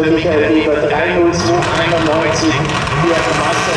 Dr. Michael Ebert 30291 hier im Master.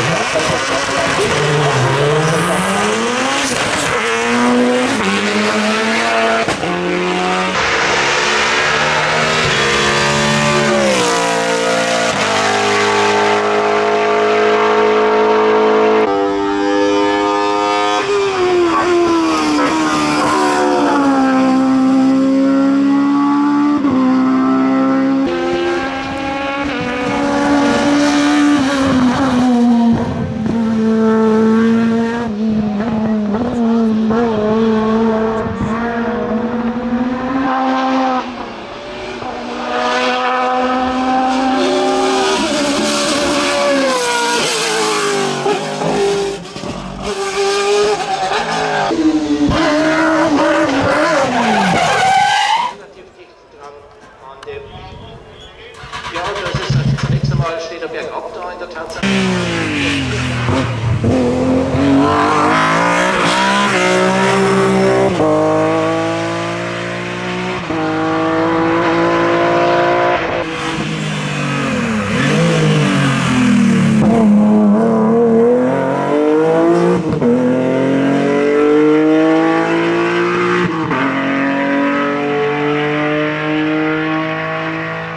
Tatsache.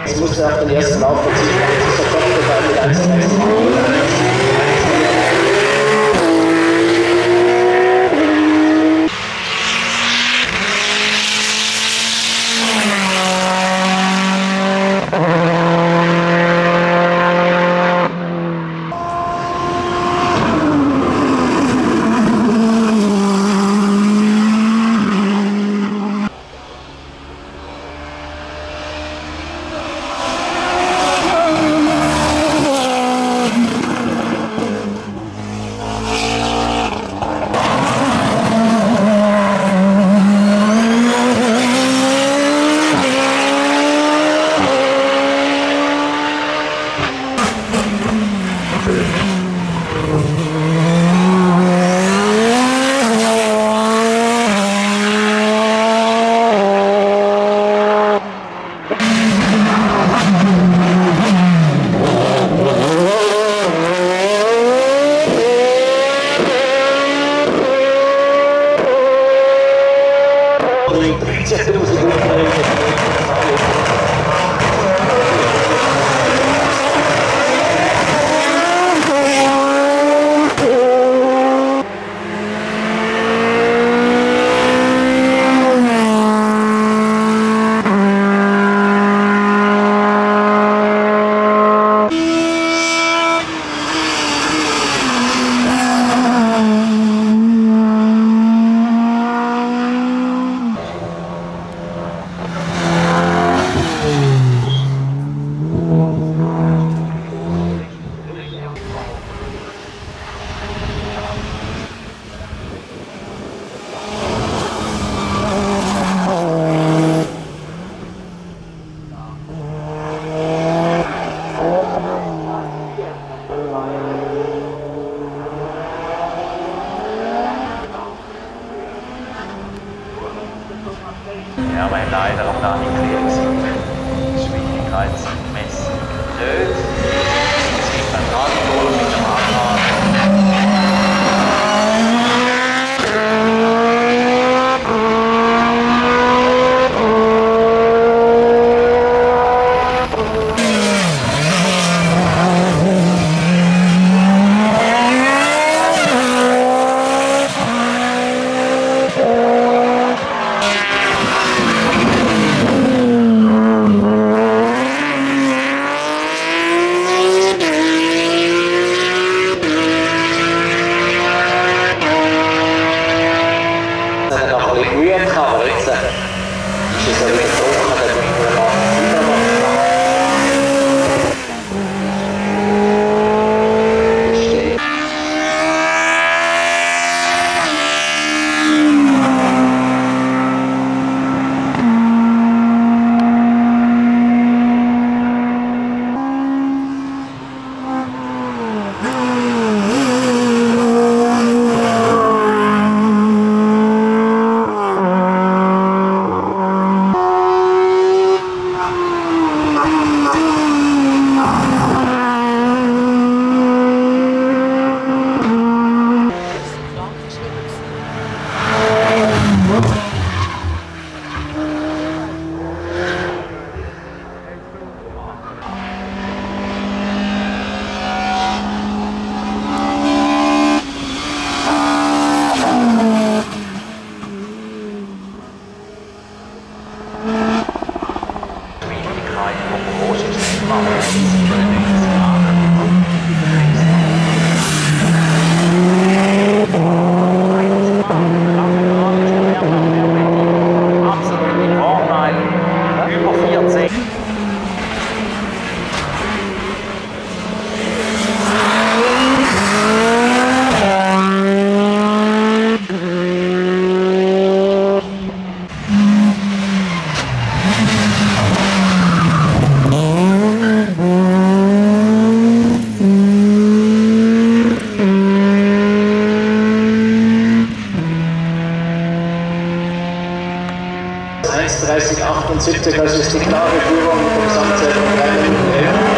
Es muss nach dem ersten Lauf Earth and not all Gracias. Power. 1.30.78, das ist die klare Führung Gesamtzeit von 3 Minuten 11.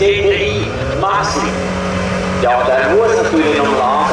杰布里马西，要在莫斯科流浪。